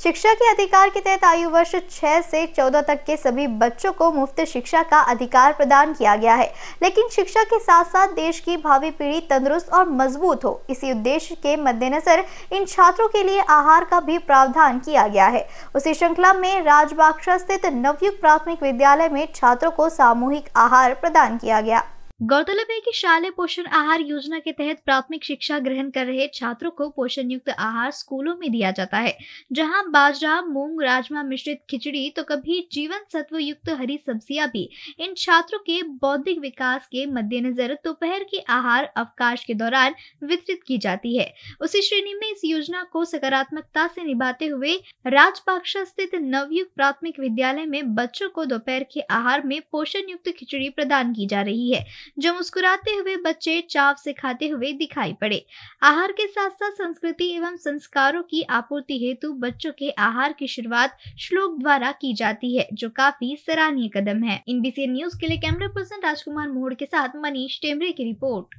शिक्षा के अधिकार के तहत आयु वर्ष 6 से 14 तक के सभी बच्चों को मुफ़्त शिक्षा का अधिकार प्रदान किया गया है। लेकिन शिक्षा के साथ साथ देश की भावी पीढ़ी तंदुरुस्त और मज़बूत हो, इसी उद्देश्य के मद्देनजर इन छात्रों के लिए आहार का भी प्रावधान किया गया है। उसी श्रृंखला में राजबाक्षा स्थित नवयुक्त प्राथमिक विद्यालय में छात्रों को सामूहिक आहार प्रदान किया गया। गौरतलब है कि शालेय पोषण आहार योजना के तहत प्राथमिक शिक्षा ग्रहण कर रहे छात्रों को पोषण युक्त आहार स्कूलों में दिया जाता है, जहाँ बाजरा, मूंग, राजमा मिश्रित खिचड़ी तो कभी जीवन सत्व युक्त हरी सब्ज़ियाँ भी। इन छात्रों के बौद्धिक विकास के मद्देनजर दोपहर के आहार अवकाश के दौरान वितरित की जाती है। उसी श्रेणी में इस योजना को सकारात्मकता से निभाते हुए राजपाक्षा स्थित नवयुक्त प्राथमिक विद्यालय में बच्चों को दोपहर के आहार में पोषण युक्त खिचड़ी प्रदान की जा रही है। जो मुस्कुराते हुए बच्चे चाव से खाते हुए दिखाई पड़े। आहार के साथ साथ संस्कृति एवं संस्कारों की आपूर्ति हेतु बच्चों के आहार की शुरुआत श्लोक द्वारा की जाती है, जो काफ़ी सराहनीय कदम है। इन न्यूज़ के लिए कैमरा पर्सन राजकुमार मोहड़ के साथ मनीष टेमरे की रिपोर्ट।